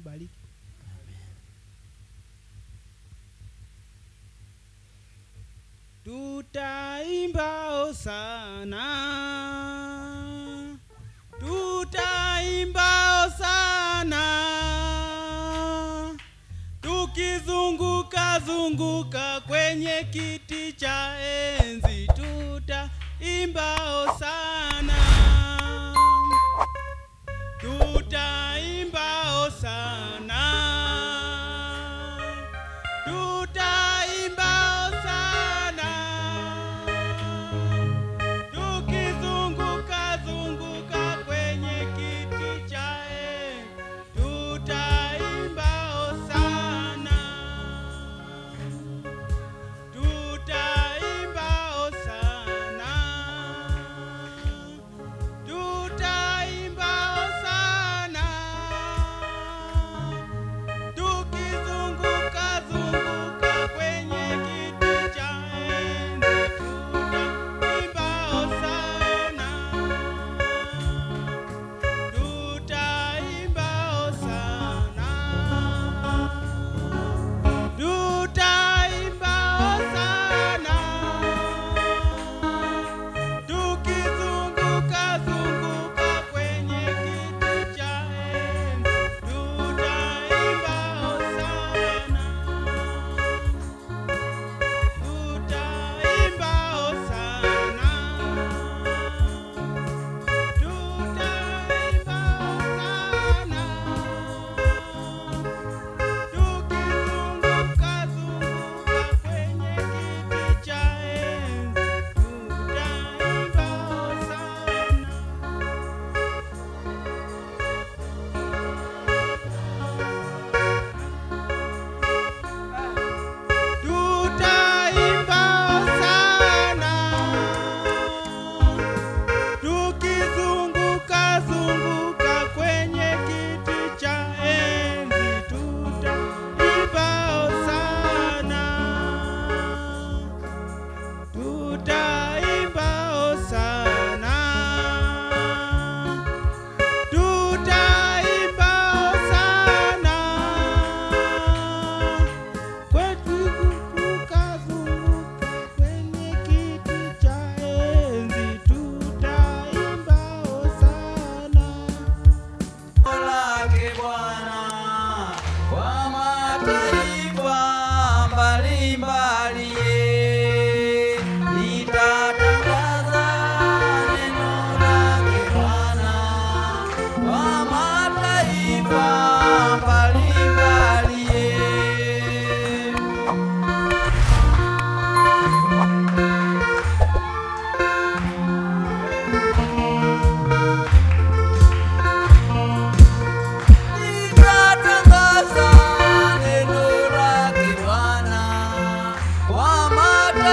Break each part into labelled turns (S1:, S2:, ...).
S1: abariki. Tutaimba hosana, tutaimba hosana, tukizunguka zunguka kwenye kiti cha enzi, tutaimba hosana,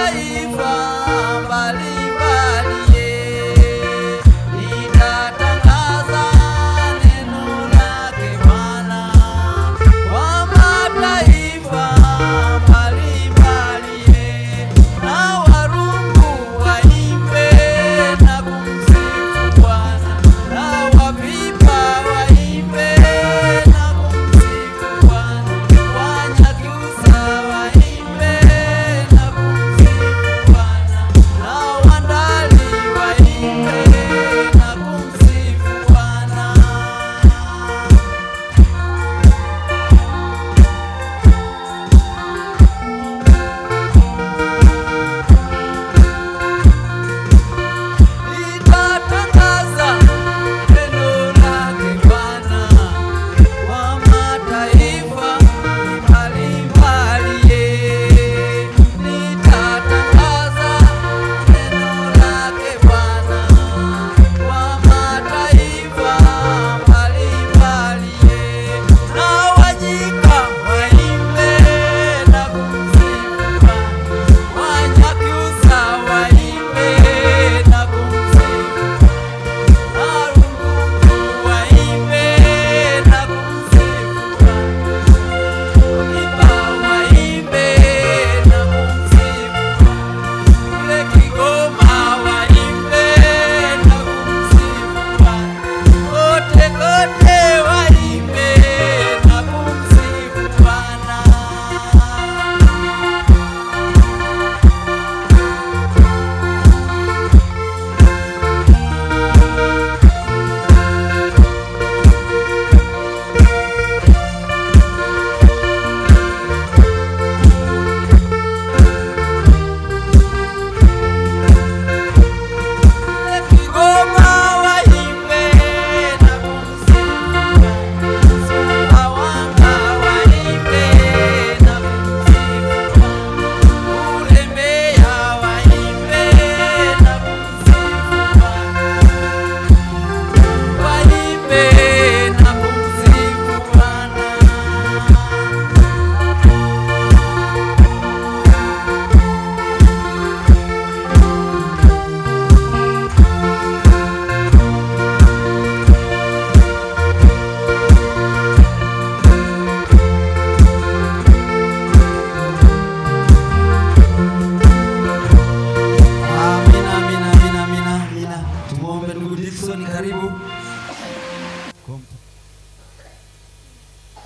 S2: aí.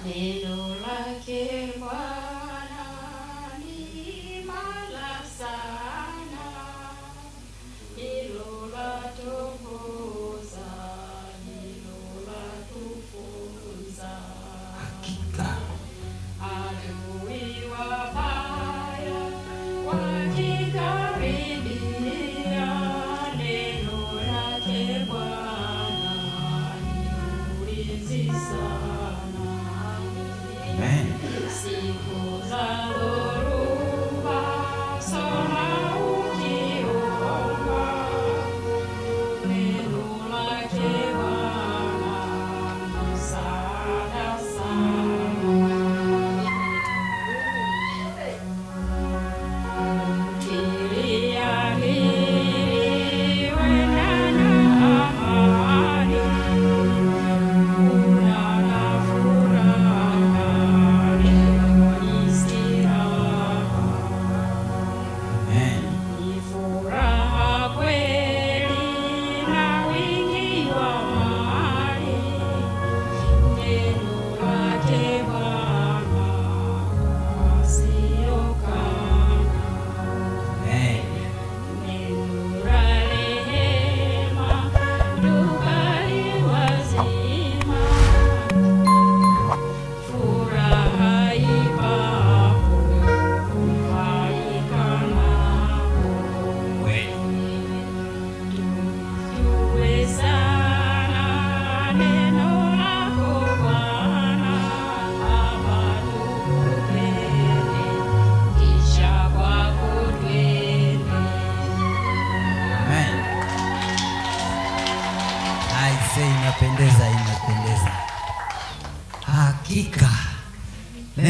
S2: Oui.
S3: Merci you un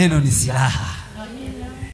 S3: inapendeza. Hakika neno ni silaha.